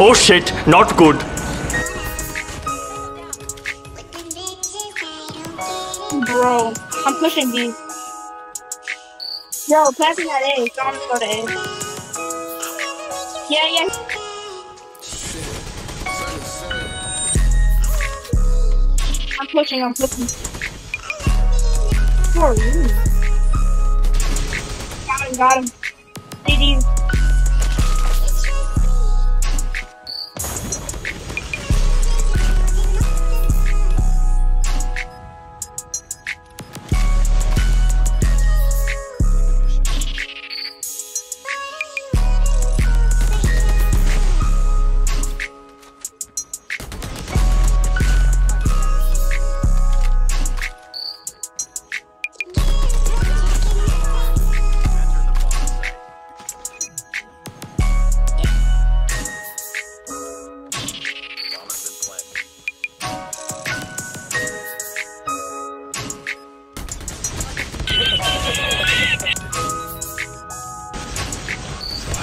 Oh shit, not good. Bro, I'm pushing B. Yo, passing that A. Someone's go to A. Yeah, yeah. I'm pushing, I'm pushing. Who are you? Got him, got him.